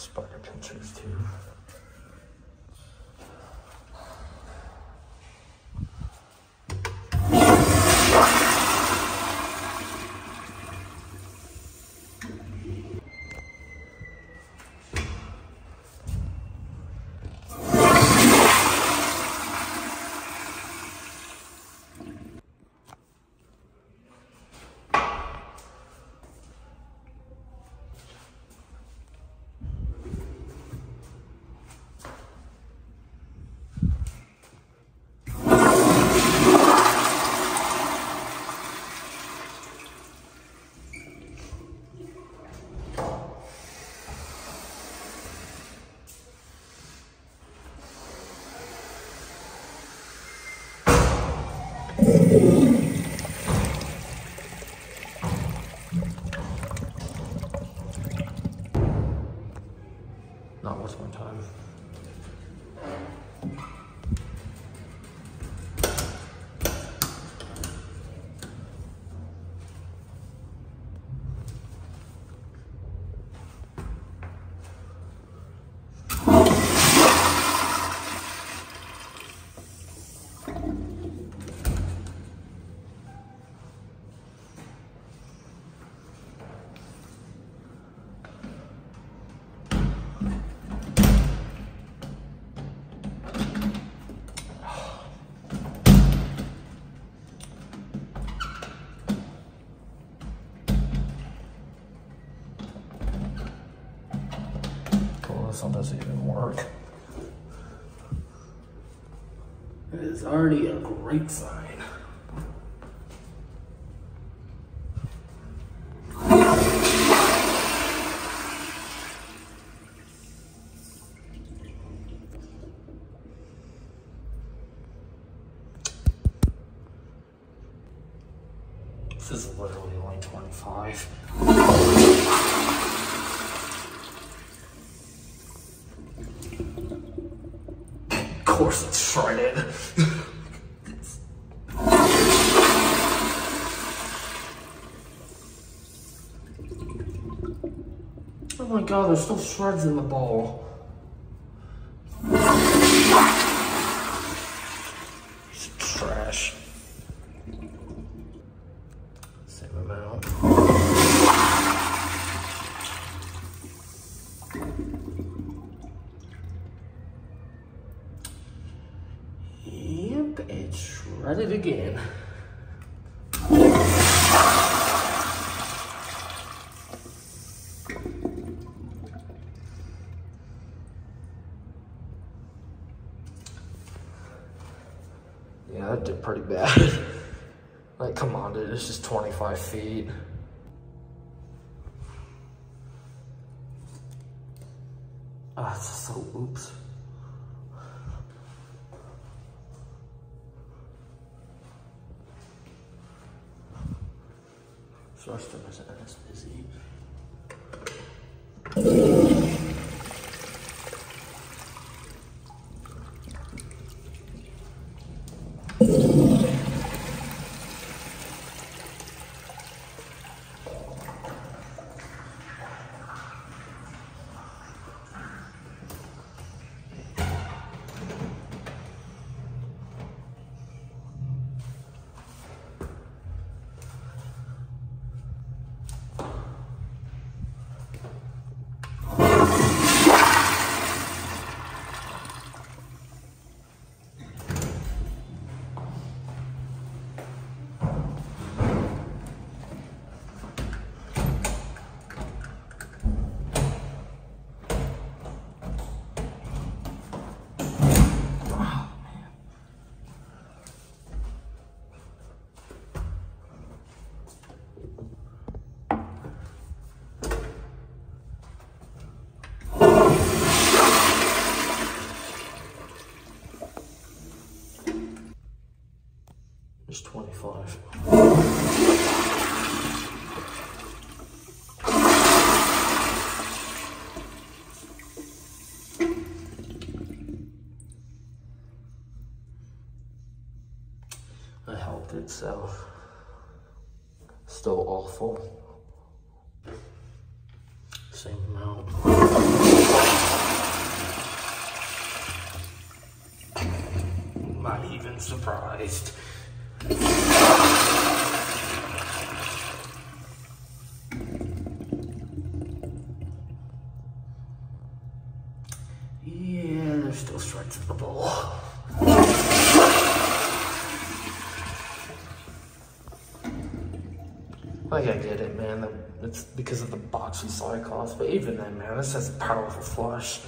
spider pincers too. Not worth my time. This one doesn't even work. It is already a great sign. This is literally only 25. Course it's shredded. oh my god, there's still shreds in the bowl. It's trash. Same amount. Yep, it's it again. Yeah, that did pretty bad. like, come on, dude, it's just 25 feet. Ah, it's so oops. Só esta passada assim. Thank There's 25. I helped itself. Still awful. Same amount. Not even surprised. Like I get it, man. It's because of the boxy side cost, but even then, man, this has a powerful flush.